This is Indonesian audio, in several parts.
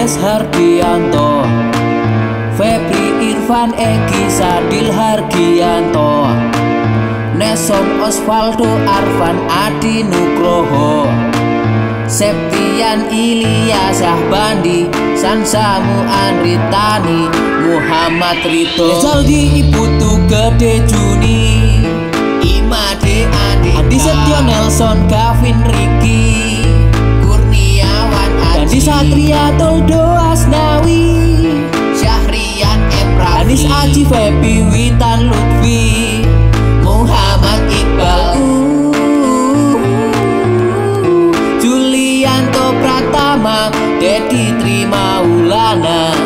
Hardianto. Febri Irfan Egi Sadil Hardianto. Neson Osvaldo Arfan Adi Nugroho. Septian Ilya Syahbandi Sansamu Andritani Muhammad Rito. Rizaldi Ibu Tu Gede Juni. Imade Andi Andi Setio Nelson Gavin Riki Satria Toldo Asnawi Syahrian Emra Anis Aji Febi Witan Lutfi. Muhammad Iqbal. Uh, Julianto Pratama. Dedi Trimaulana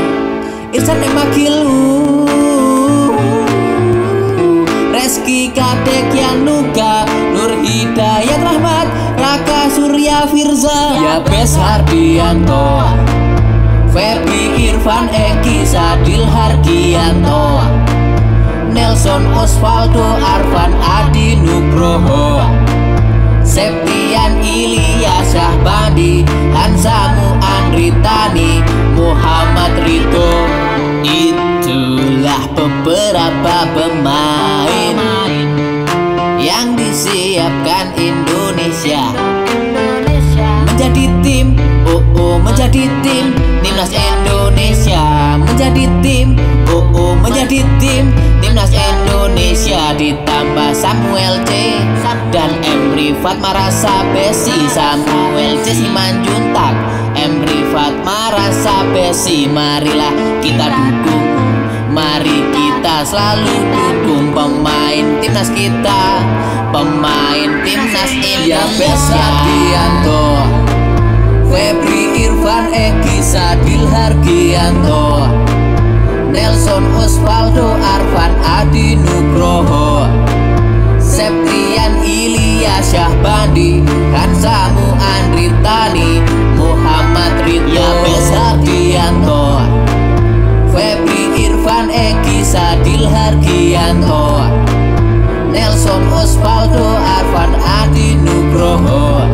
Irsan Emagilu Reski Kadekian Nuga Nur Hidayat Rahmat. Raka Surya Firza. Ya Bes Hardianto Febi Irfan Eki Sadil Hardianto Nelson Osvaldo Arfan Adi Nugroho Septian Ilya Syahbandi Hansamu Andritani Muhammad Rito Itulah beberapa pemain Yang disiapkan Indonesia. Menjadi tim Oh oh menjadi tim Menjadi tim. Oh oh menjadi tim. Timnas Indonesia Ditambah Samuel C. Dan Emri Fatmarasa Besi Samuel C. Simanjuntak. Emri Fatmarasa Besi Marilah kita dukung. Mari kita selalu dukung pemain timnas kita. Pemain timnas Indonesia. Dianto Febri Irfan Egi Sadil Hargianto Osvaldo Arfan Adi Nugroho. Septian Ilya Syahbandi. Hansamu Andritani Muhammad Ridho Hardianto Febri Irfan Egi Sadil Hargianto Nelson Osvaldo Arfan Adi Nugroho